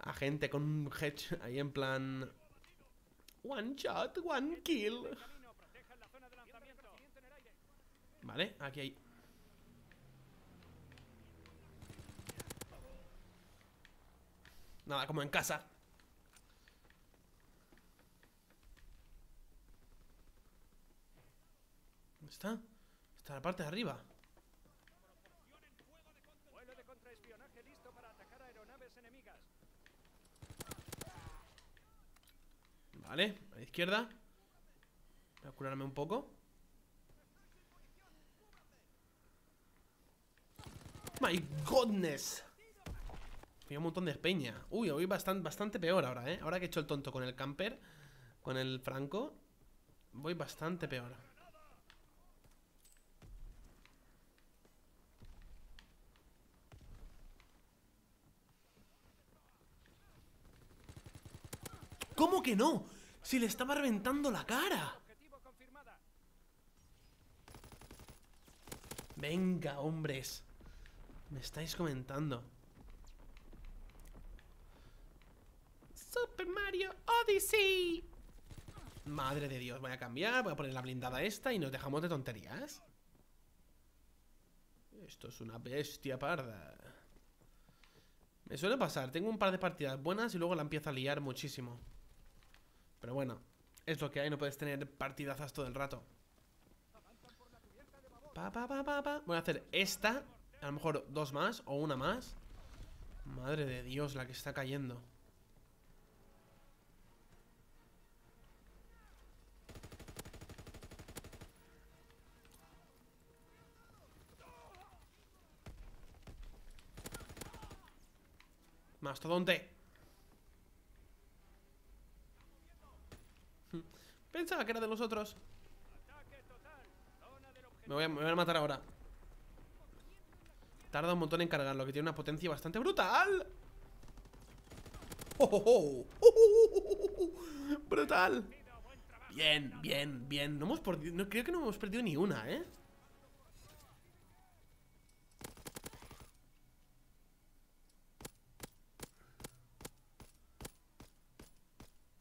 a gente con un hedge ahí en plan... One shot, one kill. Vale, aquí hay. Nada, como en casa. ¿Dónde está? En la parte de arriba. Vale, a la izquierda. Voy a curarme un poco. My goodness. Hay un montón de peña. Uy, voy bastante, bastante peor ahora, ¿eh? Ahora que he hecho el tonto con el camper, con el franco, voy bastante peor. ¿Cómo que no? Si le estaba reventando la cara. Venga, hombres. Me estáis comentando. Super Mario Odyssey. Madre de Dios, voy a cambiar, voy a poner la blindada esta y nos dejamos de tonterías. Esto es una bestia parda. Me suele pasar, tengo un par de partidas buenas y luego la empiezo a liar muchísimo. Pero bueno, es lo que hay, no puedes tener partidazas todo el rato. Pa, pa, pa, pa, pa. Voy a hacer esta, a lo mejor dos más o una más. Madre de Dios, la que está cayendo. Mastodonte. Pensaba que era de los otros. Me voy, a, matar ahora. Tarda un montón en cargarlo, que tiene una potencia bastante brutal. ¡Oh, oh, oh! ¡Oh, oh, oh, oh, oh! ¡Brutal! Bien, bien, bien. No hemos perdido, no, creo que no hemos perdido ni una, ¿eh?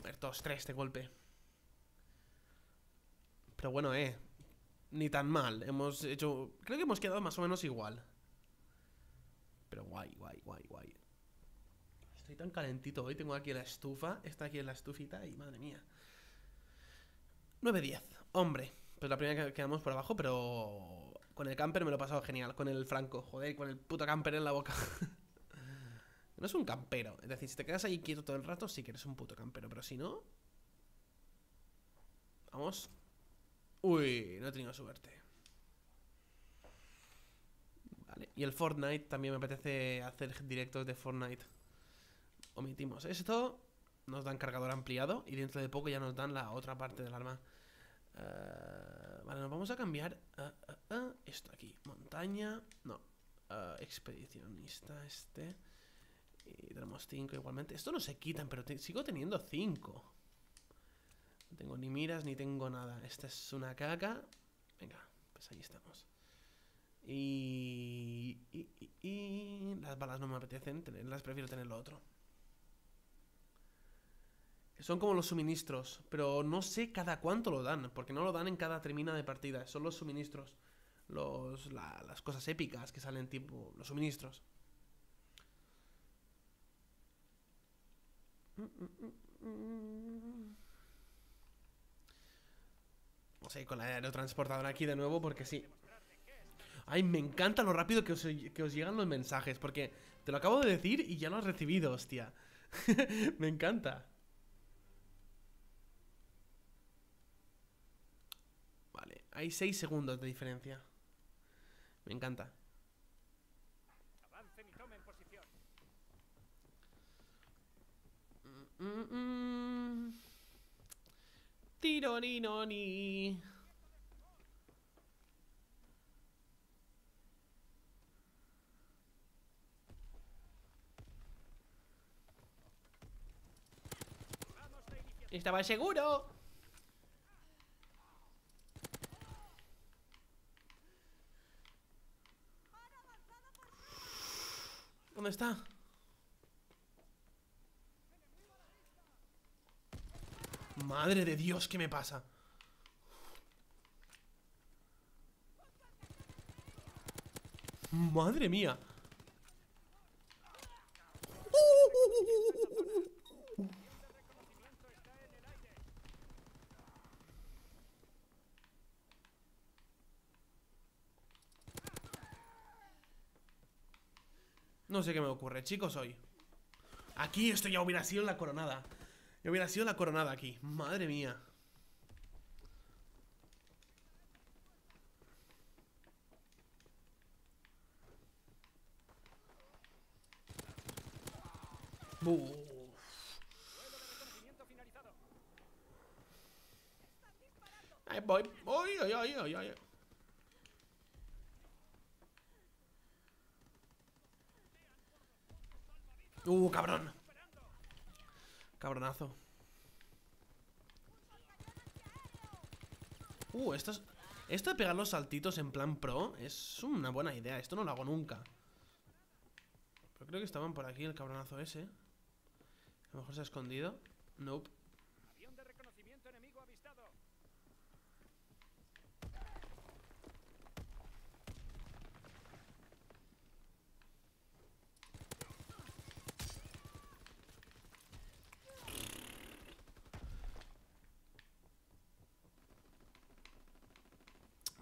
Muertos tres de golpe. Pero bueno, eh. Ni tan mal. Hemos hecho. Creo que hemos quedado más o menos igual. Pero guay, guay, guay, guay. Estoy tan calentito hoy. Tengo aquí la estufa. Está aquí en la estufita y madre mía. 9-10. Hombre. Pues la primera que quedamos por abajo, pero. Con el camper me lo he pasado genial. Con el franco. Joder, con el puto camper en la boca. no es un campero. Es decir, si te quedas ahí quieto todo el rato, sí que eres un puto campero. Pero si no. Vamos. Uy, no he tenido suerte. Vale, y el Fortnite también me apetece hacer directos de Fortnite. Omitimos esto. Nos dan cargador ampliado y dentro de poco ya nos dan la otra parte del arma. Eh, vale, nos vamos a cambiar eh, esto aquí. Montaña. No. expedicionista este. Y tenemos 5 igualmente. Esto no se quitan, pero sigo teniendo 5. Tengo ni miras ni tengo nada. Esta es una caca. Venga, pues ahí estamos. Y, y, y- las balas no me apetecen tenerlas, prefiero tener lo otro. Son como los suministros, pero no sé cada cuánto lo dan, porque no lo dan en cada termina de partida, son los suministros, los, la- las cosas épicas que salen tipo, los suministros. Mm, mm, mm, mm. Vamos a ir con la aerotransportadora aquí de nuevo porque sí. Ay, me encanta lo rápido que os, que os llegan los mensajes, porque te lo acabo de decir y ya lo has recibido, hostia. me encanta. Vale, hay 6 segundos de diferencia. Me encanta. Avancen y tomen posición. Mm, mm. Tironinoni. Estaba seguro. ¿Dónde está? Madre de Dios, ¿qué me pasa? Madre mía. No sé qué me ocurre, chicos, hoy. Aquí esto ya hubiera sido la coronada. Ya hubiera sido la coronada aquí. Madre mía. Uf. Ahí. Voy, ay, ay, ay, ay. Uh, cabrón. Cabronazo. Uh, esto es... Esto de pegar los saltitos en plan pro es una buena idea. Esto no lo hago nunca. Pero creo que estaban por aquí el cabronazo ese. A lo mejor se ha escondido. Nope. Avión de reconocimiento enemigo avistado.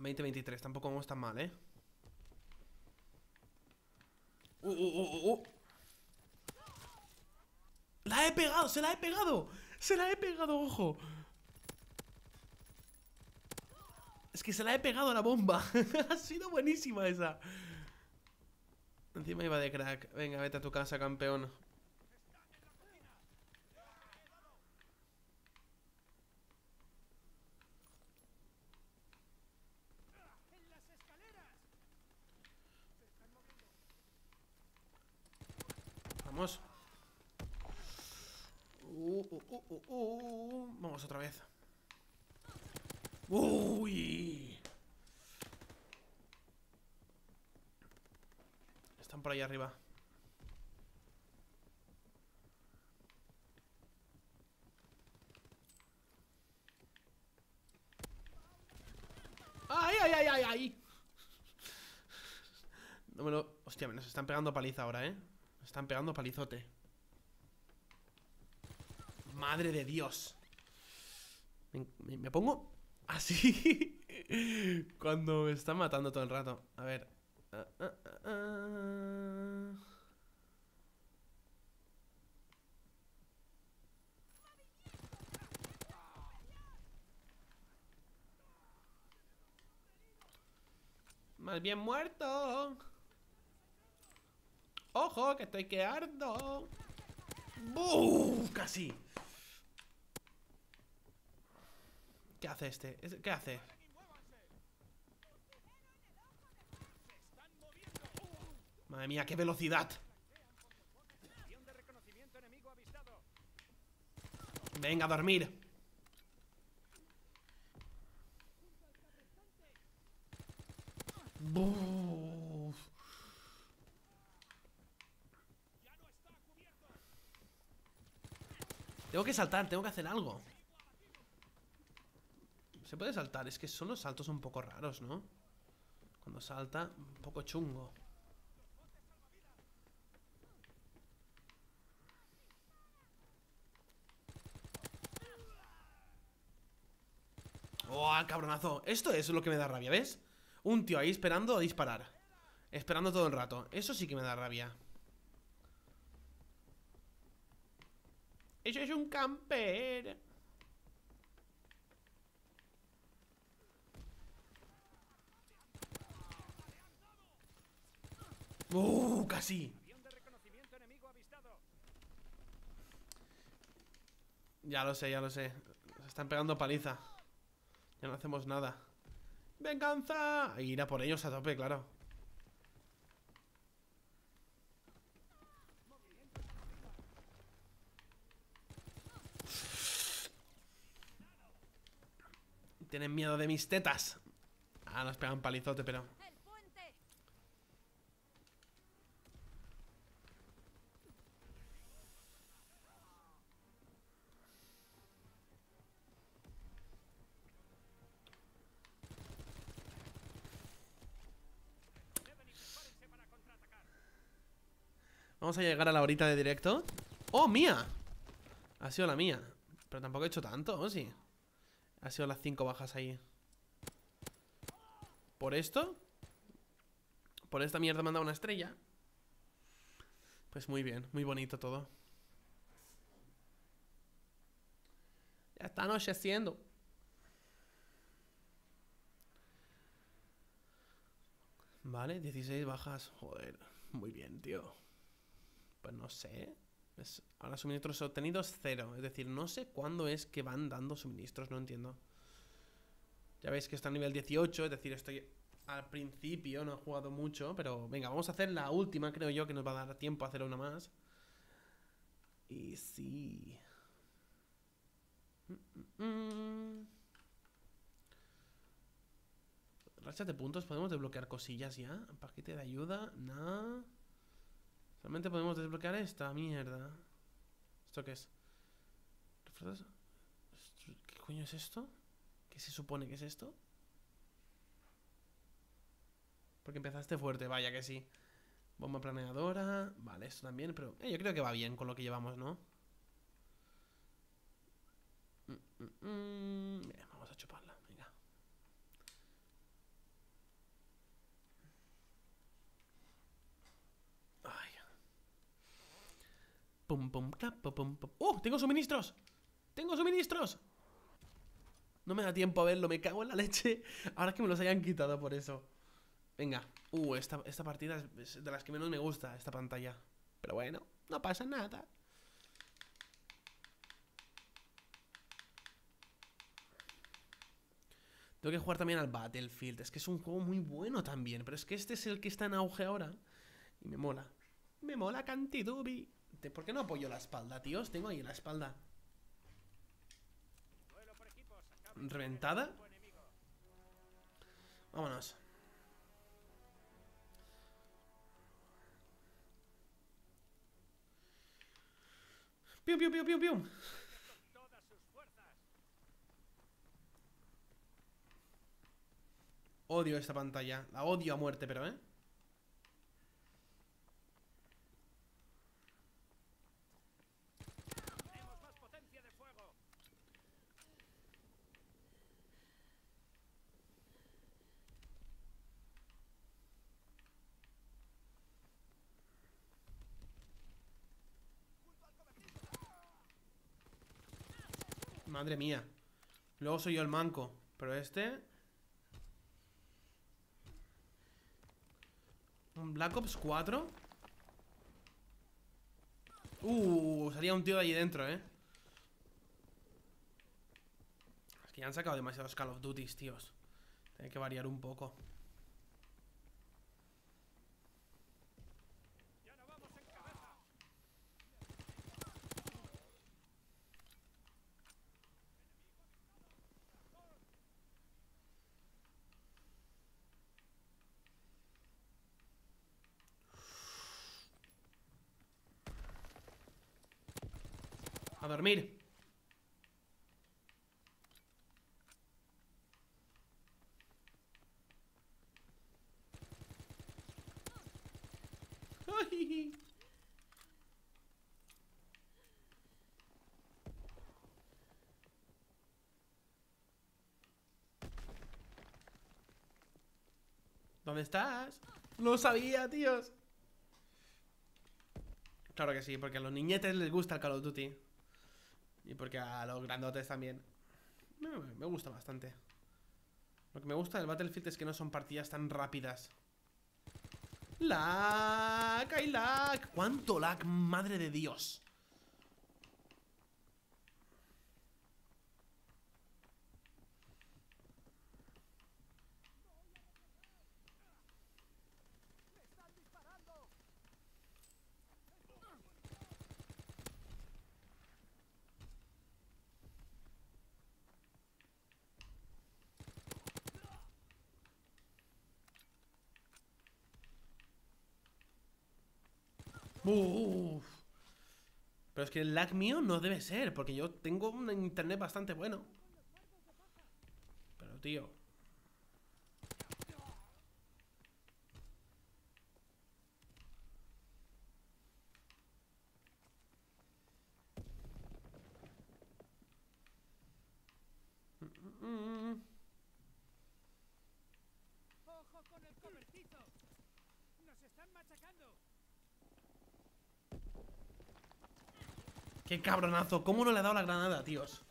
2023, tampoco vamos tan mal, ¿eh? Uh, uh, uh, uh, uh. ¡La he pegado! ¡Se la he pegado! ¡Se la he pegado, ojo! Es que se la he pegado a la bomba. ha sido buenísima esa. Encima iba de crack. Venga, vete a tu casa, campeón. Vamos. Uh, uh, uh, uh, uh. Vamos otra vez. Uy. Están por ahí arriba. ¡Ay, ay, ay, ay, ay! No me lo... Hostia, me nos están pegando paliza ahora, ¿eh? Nos están pegando palizote. Madre de Dios. Me, me- me pongo así cuando me están matando todo el rato. A ver. Ah, ah, ah. Más bien muerto. Ojo, que estoy que ardo. ¡Buf! Casi. ¿Qué hace este? Es- ¿Qué hace? Madre mía, qué velocidad. Venga, a dormir. Buf. Tengo que saltar, tengo que hacer algo. Se puede saltar, es que son los saltos un poco raros, ¿no? Cuando salta, un poco chungo. ¡Oh, cabronazo! Esto es lo que me da rabia, ¿ves? Un tío ahí esperando a disparar. Esperando todo el rato. Eso sí que me da rabia. Eso es un camper. ¡Uh! Casi. Ya lo sé, ya lo sé. Se están pegando paliza. Ya no hacemos nada. ¡Venganza! Ir a por ellos a tope, claro. Tienen miedo de mis tetas. Ah, nos pegan palizote, pero... Vamos a llegar a la horita de directo. ¡Oh, mía! Ha sido la mía. Pero tampoco he hecho tanto, ¿o sí? Ha sido las cinco bajas ahí. ¿Por esto? Por esta mierda me dado una estrella. Pues muy bien, muy bonito todo. Ya está anocheciendo. Vale, 16 bajas. Joder, muy bien, tío. Pues no sé. Ahora suministros obtenidos cero. Es decir, no sé cuándo es que van dando suministros, no entiendo. Ya veis que está a nivel 18, es decir, estoy al principio, no he jugado mucho, pero venga, vamos a hacer la última, creo yo, que nos va a dar tiempo a hacer una más. Y sí. Mm, mm, mm. Rachas de puntos, podemos desbloquear cosillas ya. Paquete de ayuda, nada. Solamente podemos desbloquear esta mierda. ¿Esto qué es? ¿Qué coño es esto? ¿Qué se supone que es esto? Porque empezaste fuerte, vaya que sí. Bomba planeadora. Vale, esto también, pero eh, yo creo que va bien con lo que llevamos, ¿no? Mm, mm, mm. Bien, vamos a chuparla, venga. Ay. Pum, pum, clap, pum, pum, pum. ¡Oh! ¡Tengo suministros! ¡Tengo suministros! No me da tiempo a verlo, me cago en la leche. Ahora que me los hayan quitado por eso. Venga. Uh, esta, esta partida es- es de las que menos me gusta, esta pantalla. Pero bueno, no pasa nada. Tengo que jugar también al Battlefield. Es que es un juego muy bueno también. Pero es que este es el que está en auge ahora. Y me mola. Me mola Cantidubi. ¿Por qué no apoyo la espalda, tíos? Tengo ahí la espalda reventada. Vámonos. Pium, pium, pium, pium, pium. Odio esta pantalla. La odio a muerte, pero, ¿eh? Madre mía. Luego soy yo el manco. Pero este... ¿Un Black Ops 4? Uh, salía un tío de allí dentro, ¿eh? Es que ya han sacado demasiados Call of Duties, tíos. Tiene que variar un poco. Dormir. ¿Dónde estás? Lo sabía, tíos. Claro que sí, porque a los niñetes les gusta el Call of Duty. Y porque a los grandotes también. Me, gusta bastante. Lo que me gusta del Battlefield es que no son partidas tan rápidas. ¡Lag! ¡Hay lag! ¿Cuánto lag? ¡Madre de Dios! Uf. Pero es que el lag mío no debe ser, porque yo tengo un internet bastante bueno. Pero, tío. ¡Ojo con el cobertito! ¡Nos están machacando! ¡Qué cabronazo! ¿Cómo no le ha dado la granada, tíos?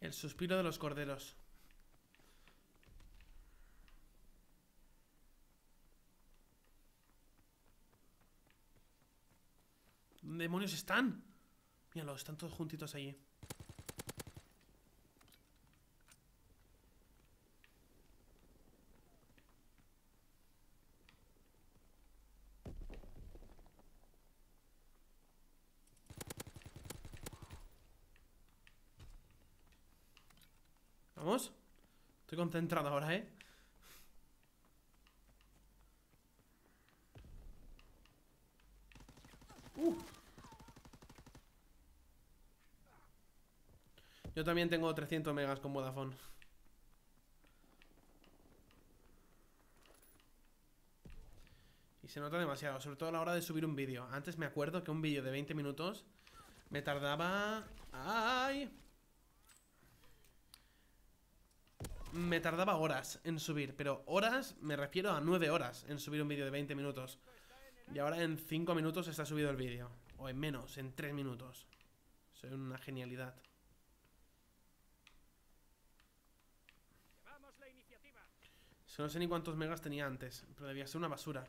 El suspiro de los corderos. ¿Dónde demonios están? Míralo, están todos juntitos allí. Vamos. Estoy concentrado ahora, ¿eh? Yo también tengo 300 megas con Vodafone. Y se nota demasiado, sobre todo a la hora de subir un vídeo. Antes me acuerdo que un vídeo de 20 minutos me tardaba... ¡Ay! Me tardaba horas en subir, pero horas me refiero a 9 horas en subir un vídeo de 20 minutos. Y ahora en 5 minutos está subido el vídeo. O en menos, en 3 minutos. Soy una genialidad. Llevamos la iniciativa. No sé ni cuántos megas tenía antes, pero debía ser una basura.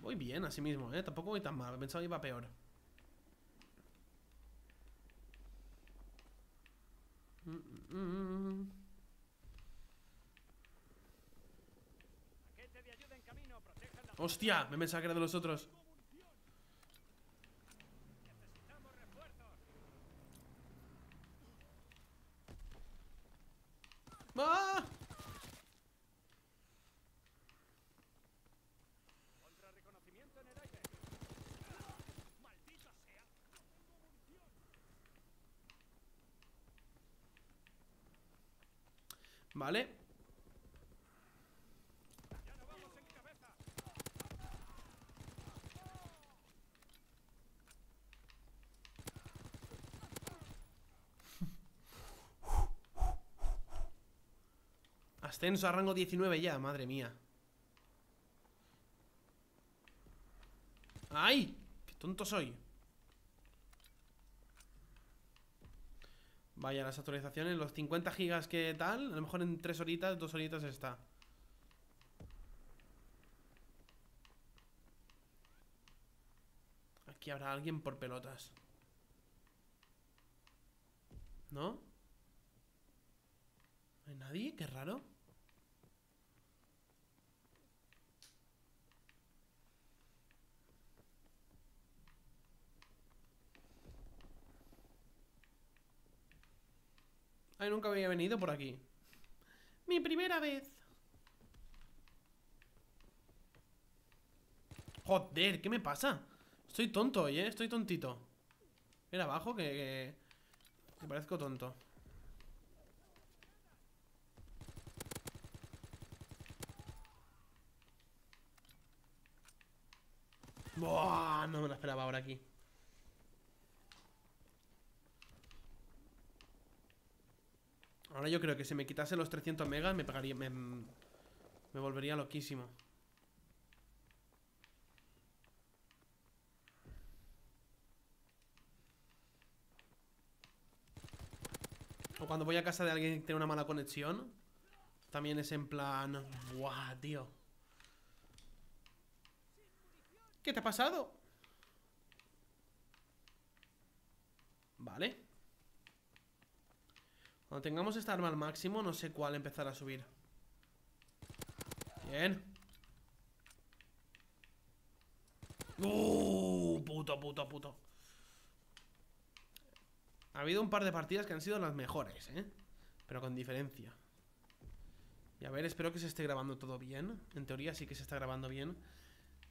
Voy bien, así mismo, ¿eh? Tampoco voy tan mal. Pensaba que iba peor. Mm, mm, mm. ¡Hostia! Me pensaba que era de los otros. ¡Ah! Vale. ¡Ya no vamos en cabeza! Ascenso a rango 19 ya, madre mía. ¡Ay! ¡Qué tonto soy! Vaya, las actualizaciones, los 50 gigas que tal, a lo mejor en 3 horitas, 2 horitas está. Aquí habrá alguien por pelotas. ¿No? ¿No hay nadie? Qué raro. Ay, nunca había venido por aquí. Mi primera vez. Joder, ¿qué me pasa? Estoy tonto hoy, ¿eh? Estoy tontito. Mira abajo que, que... que parezco tonto. Buah, no me lo esperaba ahora aquí. Ahora yo creo que si me quitase los 300 megas me pegaría... Me, me volvería loquísimo. O cuando voy a casa de alguien que tiene una mala conexión También es en plan... Buah, tío ¿Qué te ha pasado? Vale Cuando tengamos esta arma al máximo No sé cuál empezar a subir Bien Uh, puto, puto, puto Ha habido un par de partidas que han sido las mejores, ¿eh? Pero con diferencia Y a ver, espero que se esté grabando todo bien. En teoría sí que se está grabando bien.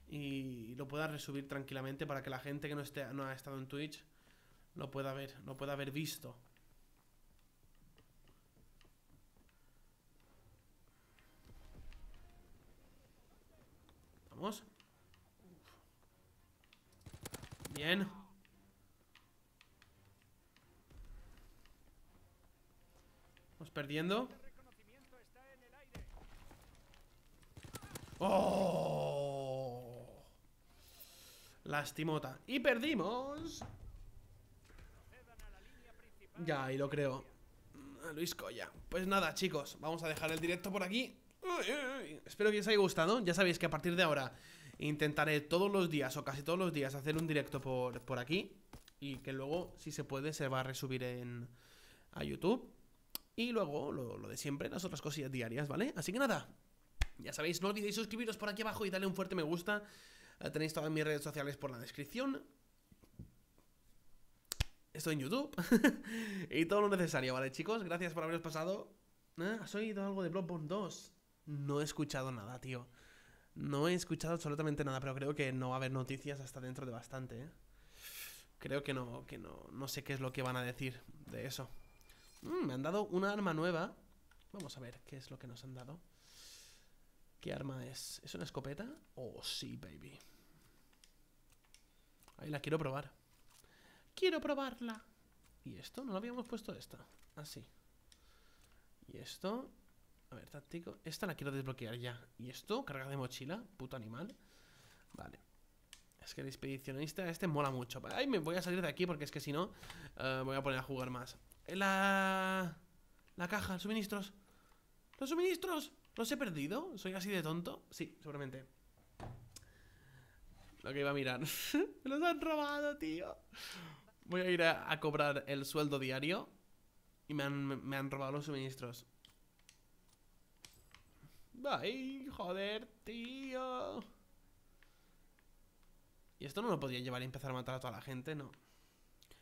Y lo pueda resubir tranquilamente para que la gente que no, esté, no ha estado en Twitch lo pueda ver, lo pueda haber visto. Vamos. Bien. Vamos perdiendo. ¡Oh! Lastimota. Y perdimos. Ya, y lo creo. Luis Coya. Pues nada, chicos, vamos a dejar el directo por aquí. Espero que os haya gustado. Ya sabéis que a partir de ahora intentaré todos los días o casi todos los días hacer un directo por, aquí. Y que luego, si se puede, se va a resubir en, a YouTube. Y luego lo, lo de siempre, las otras cosillas diarias, ¿vale? Así que nada, ya sabéis, no olvidéis suscribiros por aquí abajo y darle un fuerte me gusta. Eh, Tenéis todas mis redes sociales por la descripción. Estoy en YouTube. y todo lo necesario, ¿vale, chicos? Gracias por haberos pasado. Ah, ¿Has oído algo de Bloodborne 2? No he escuchado nada, tío. No he escuchado absolutamente nada, pero creo que no va a haber noticias hasta dentro de bastante, ¿eh? Creo que no, que no, no sé qué es lo que van a decir de eso. Mm, me han dado una arma nueva. Vamos a ver qué es lo que nos han dado. ¿Qué arma es? ¿Es una escopeta? Oh, sí, baby. Ahí la quiero probar. Quiero probarla. ¿Y esto? ¿No lo habíamos puesto esta? Ah, sí. ¿Y esto? A ver, táctico. Esta la quiero desbloquear ya. ¿Y esto? Carga de mochila. Puto animal. Vale. Es que el expedicionista este mola mucho. Ay, me voy a salir de aquí porque es que si no, eh, voy a poner a jugar más. La... La caja, suministros. ¡Los suministros! ¿Los he perdido? ¿Soy así de tonto? Sí, seguramente. Lo que iba a mirar. me los han robado, tío. Voy a ir a, a cobrar el sueldo diario. Y me han, me han robado los suministros. Ay, joder, tío. Y esto no lo podía llevar y empezar a matar a toda la gente, no.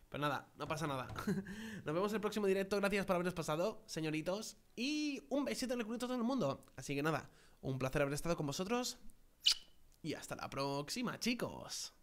Pero nada, no pasa nada. Nos vemos en el próximo directo. Gracias por haberos pasado, señoritos. Y un besito en el culito a todo el mundo. Así que nada, un placer haber estado con vosotros. Y hasta la próxima, chicos.